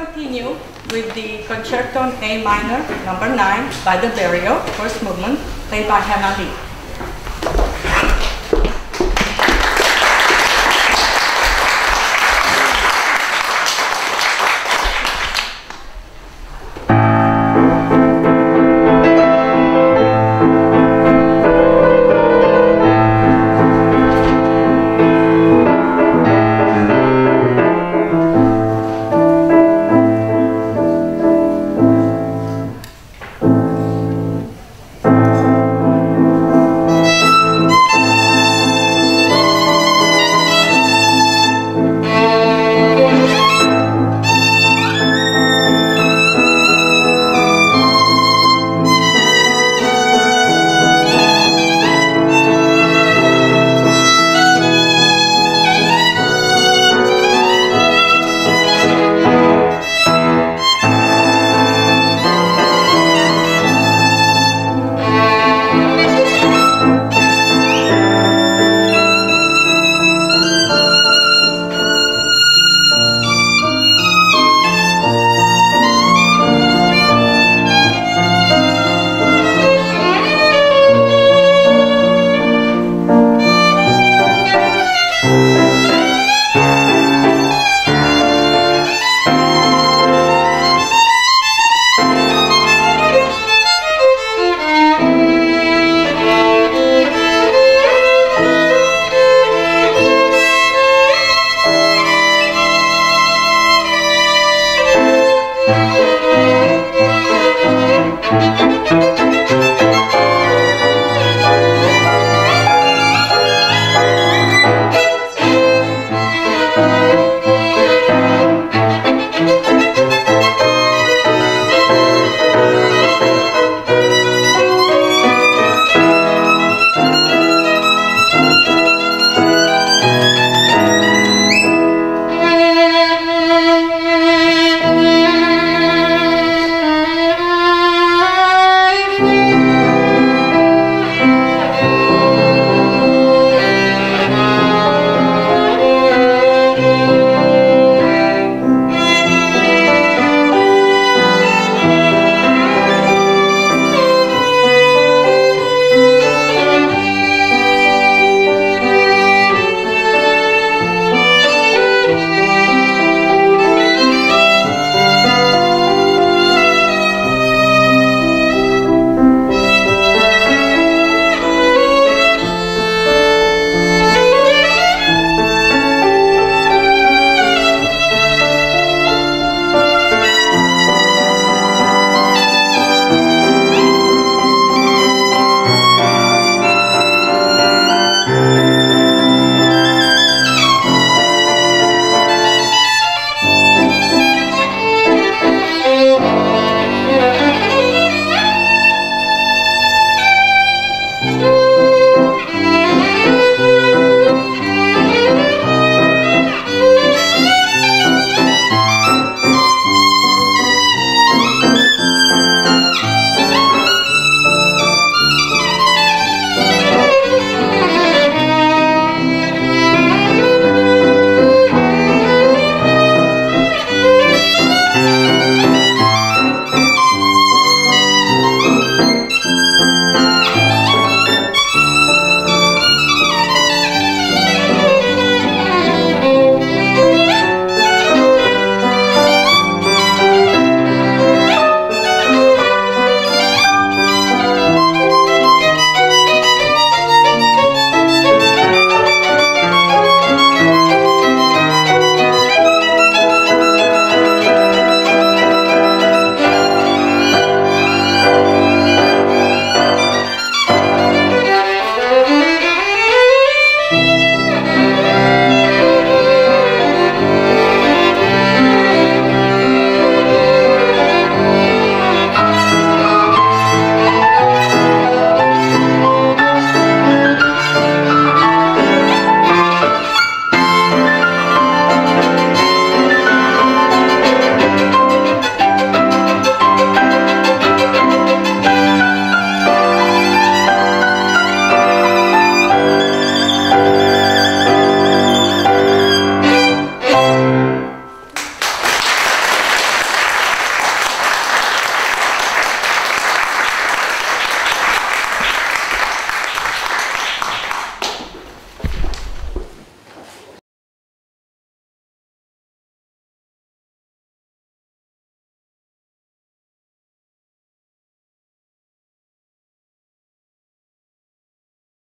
Continue with the Concerto in A minor, number 9, by the Berio, first movement, played by Hannah Lee.